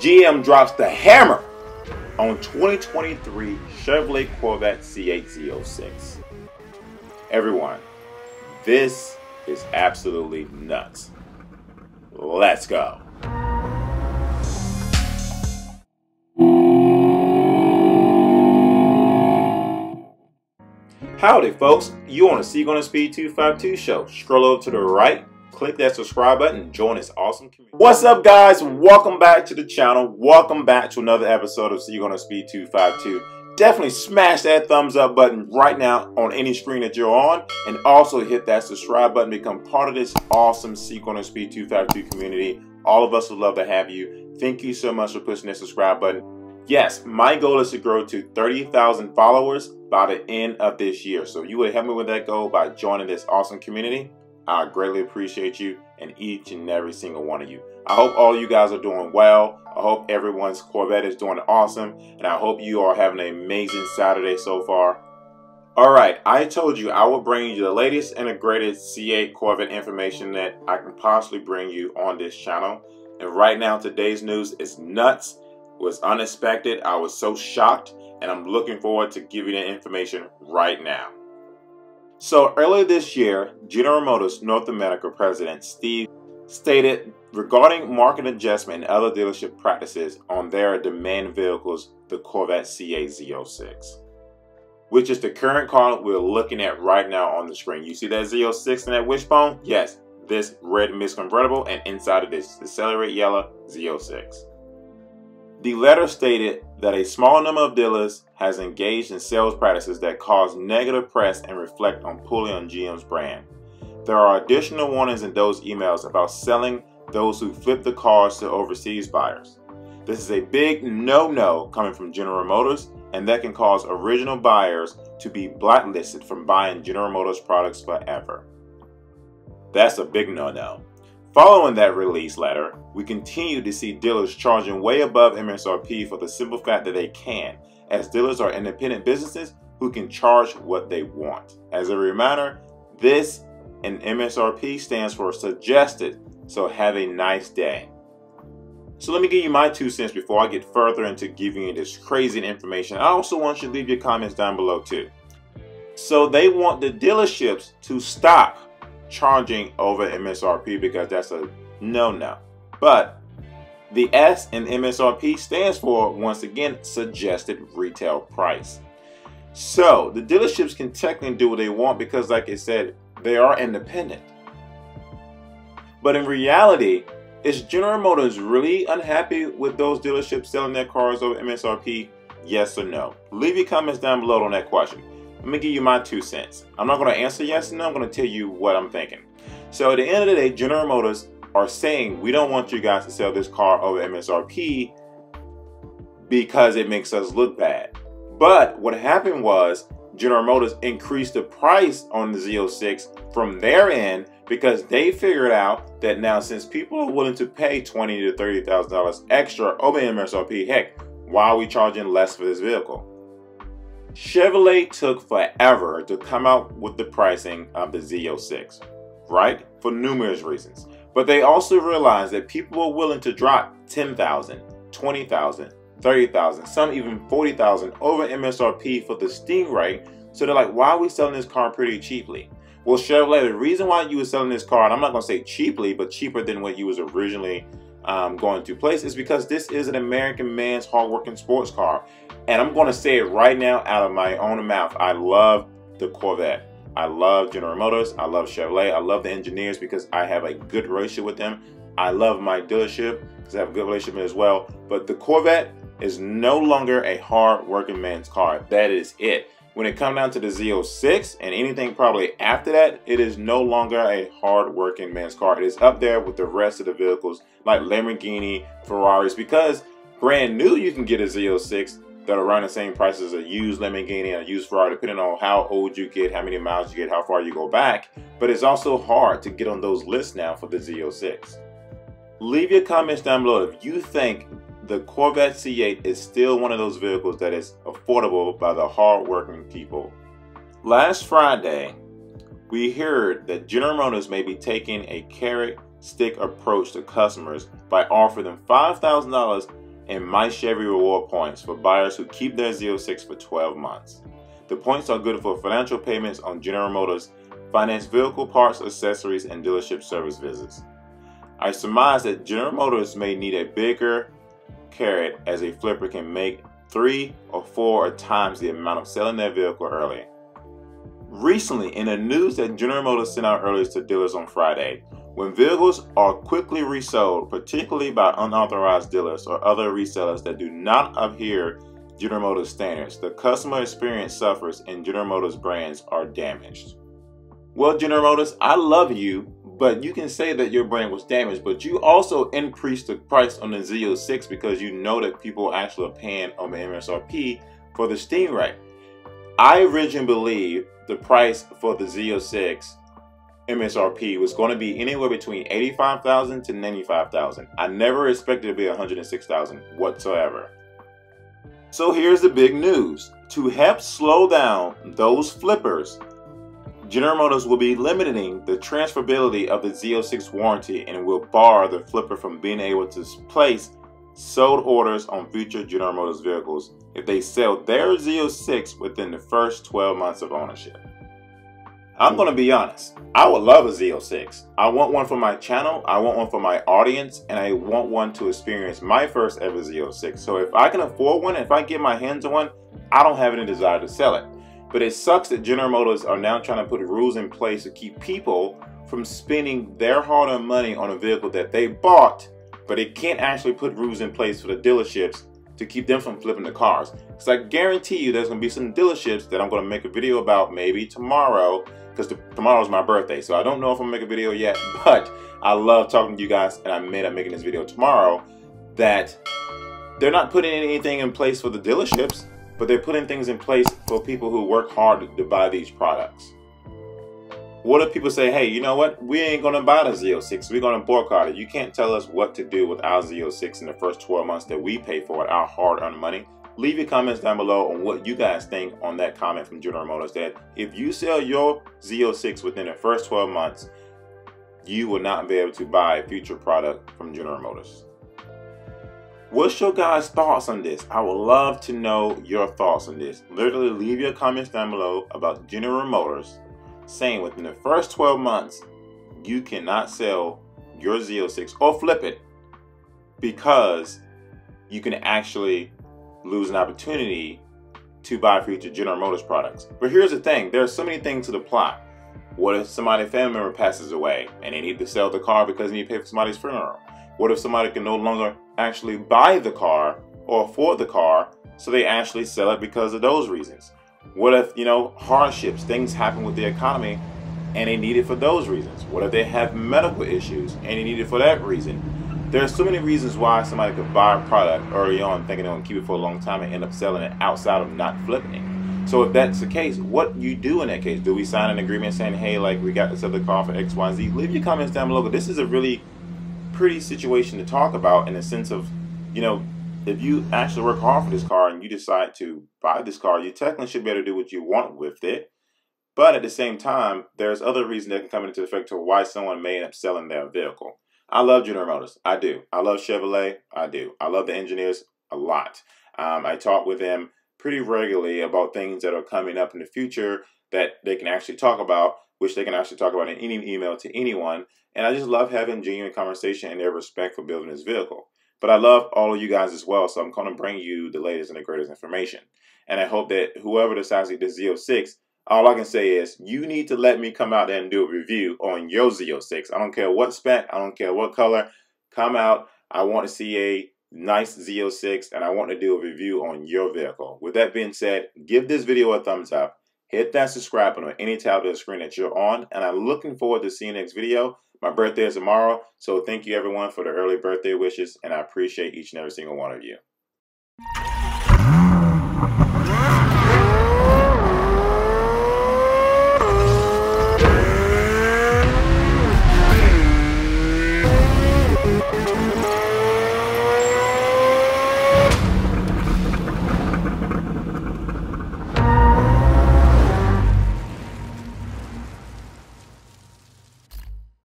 GM drops the hammer on 2023 Chevrolet Corvette C8Z06. Everyone, this is absolutely nuts. Let's go. Howdy, folks. You on CGarnerSpeed 252 show. Scroll over to the right, click that subscribe button, join this awesome community. What's up, guys? Welcome back to the channel. Welcome back to another episode of CGarnerSpeed 252. Definitely smash that thumbs up button right now on any screen that you're on, and also hit that subscribe button. Become part of this awesome CGarnerSpeed 252 community. All of us would love to have you. Thank you so much for pushing that subscribe button. Yes, my goal is to grow to 30,000 followers by the end of this year. So you would help me with that goal by joining this awesome community. I greatly appreciate you and each and every single one of you. I hope all you guys are doing well. I hope everyone's Corvette is doing awesome. And I hope you are having an amazing Saturday so far. All right, I told you I will bring you the latest integrated C8 Corvette information that I can possibly bring you on this channel. And right now, today's news is nuts It was unexpected. I was so shocked, and I'm looking forward to giving you the information right now. So earlier this year, General Motors North America President Steve stated regarding market adjustment and other dealership practices on their demand vehicles, the Corvette C8Z06, which is the current car we're looking at right now on the screen. You see that Z06 and that wishbone? Yes, this red mist convertible, and inside of this, the Accelerate Yellow Z06. The letter stated that a small number of dealers has engaged in sales practices that cause negative press and reflect on pulling on GM's brand. There are additional warnings in those emails about selling those who flip the cars to overseas buyers. This is a big no-no coming from General Motors and that can cause original buyers to be blacklisted from buying General Motors products forever. That's a big no-no. Following that release letter, we continue to see dealers charging way above MSRP for the simple fact that they can, as dealers are independent businesses who can charge what they want. As a reminder, this and MSRP stands for suggested, so have a nice day. So let me give you my two cents before I get further into giving you this crazy information. I also want you to leave your comments down below too. So they want the dealerships to stop charging over MSRP because that's a no-no. But the S in MSRP stands for, once again, suggested retail price. So the dealerships can technically do what they want because, like I said, they are independent. But in reality, is General Motors really unhappy with those dealerships selling their cars over MSRP? Yes or no? Leave your comments down below on that question. Let me give you my two cents. I'm not going to answer yes and no. I'm going to tell you what I'm thinking. So at the end of the day, General Motors are saying we don't want you guys to sell this car over MSRP because it makes us look bad. But what happened was General Motors increased the price on the Z06 from their end because they figured out that now since people are willing to pay twenty to thirty thousand dollars extra over MSRP, heck, why are we charging less for this vehicle? Chevrolet took forever to come out with the pricing of the Z06, right? For numerous reasons. But they also realized that people were willing to drop 10,000, 20,000, 30,000, some even 40,000 over MSRP for the Stingray. So they're like, why are we selling this car pretty cheaply? Well, Chevrolet, the reason why you were selling this car, and I'm not to say cheaply, but cheaper than what you was originally um, going to place, is because this is an American man's hardworking sports car. And I'm going to say it right now out of my own mouth. I love the Corvette. I love General Motors. I love Chevrolet. I love the engineers because I have a good relationship with them. I love my dealership because I have a good relationship as well. But the Corvette is no longer a hard working man's car. That is it. When it comes down to the Z06 and anything probably after that, it is no longer a hard working man's car. It is up there with the rest of the vehicles like Lamborghini, Ferraris, because brand new you can get a Z06 that are around the same price as a used Lamborghini and a used Ferrari, depending on how old you get, how many miles you get, how far you go back. But it's also hard to get on those lists now for the Z06. Leave your comments down below if you think the Corvette C8 is still one of those vehicles that is affordable by the hard-working people. Last Friday, we heard that General Motors may be taking a carrot stick approach to customers by offering them $5,000 in My Chevy Reward points for buyers who keep their Z06 for 12 months. The points are good for financial payments on General Motors finance vehicle parts, accessories, and dealership service visits. I surmise that General Motors may need a bigger carrot as a flipper can make three or four times the amount of selling their vehicle early. Recently, in the news that General Motors sent out earlier to dealers on Friday, when vehicles are quickly resold, particularly by unauthorized dealers or other resellers that do not adhere General Motors standards, the customer experience suffers and General Motors brands are damaged. Well, General Motors, I love you, but you can say that your brand was damaged, but you also increased the price on the Z06 because you know that people actually are paying on the MSRP for the Steam Stingray. I originally believed the price for the Z06 MSRP was going to be anywhere between 85,000 to 95,000. I never expected it to be 106,000 whatsoever. So here's the big news. To help slow down those flippers, General Motors will be limiting the transferability of the Z06 warranty and will bar the flipper from being able to place sold orders on future General Motors vehicles if they sell their Z06 within the first 12 months of ownership. I'm going to be honest. I would love a Z06. I want one for my channel, I want one for my audience, and I want one to experience my first ever Z06. So if I can afford one, if I get my hands on one, I don't have any desire to sell it. But it sucks that General Motors are now trying to put rules in place to keep people from spending their hard-earned money on a vehicle that they bought, but it can't actually put rules in place for the dealerships to keep them from flipping the cars. Because I guarantee you there's to be some dealerships that I'm going to make a video about maybe tomorrow, because tomorrow's my birthday. So I don't know if I'm to make a video yet, but I love talking to you guys, and I made up making this video tomorrow, that they're not putting anything in place for the dealerships but they're putting things in place for people who work hard to buy these products. What if people say, hey, you know what? We ain't going to buy the Z06. We're going to boycott it. You can't tell us what to do with our Z06 in the first 12 months that we pay for it, our hard earned money. Leave your comments down below on what you guys think on that comment from General Motors that if you sell your Z06 within the first 12 months, you will not be able to buy a future product from General Motors. What's your guys' thoughts on this? I would love to know your thoughts on this. Literally leave your comments down below about General Motors saying within the first 12 months you cannot sell your Z06 or flip it because you can actually lose an opportunity to buy future General Motors products. But here's the thing, there are so many things to the plot. What if somebody family member passes away and they need to sell the car because they need to pay for somebody's funeral? What if somebody can no longer actually buy the car or afford the car, so they actually sell it because of those reasons? What if, you know, hardships, things happen with the economy and they need it for those reasons? What if they have medical issues and they need it for that reason? There are so many reasons why somebody could buy a product early on thinking they're going to keep it for a long time and end up selling it outside of not flipping it. So if that's the case, what you do in that case? Do we sign an agreement saying, hey, like we got this other car for X, Y, Z? Leave your comments down below. This is a really pretty situation to talk about in the sense of, you know, if you actually work hard for this car and you decide to buy this car, you technically should be able to do what you want with it. But at the same time, there's other reasons that can come into effect to why someone may end up selling their vehicle. I love General Motors. I do. I love Chevrolet. I do. I love the engineers a lot. Um, I talk with them pretty regularly about things that are coming up in the future that they can actually talk about, which they can actually talk about in any email to anyone. And I just love having genuine conversation and their respect for building this vehicle. But I love all of you guys as well, so I'm going to bring you the latest and the greatest information. And I hope that whoever decides to get the Z06, all I can say is you need to let me come out there and do a review on your Z06. I don't care what spec, I don't care what color. Come out. I want to see a nice Z06 and I want to do a review on your vehicle. With that being said, give this video a thumbs up. Hit that subscribe button on any tab of the screen that you're on. And I'm looking forward to seeing the next video. My birthday is tomorrow, so thank you everyone for the early birthday wishes, and I appreciate each and every single one of you.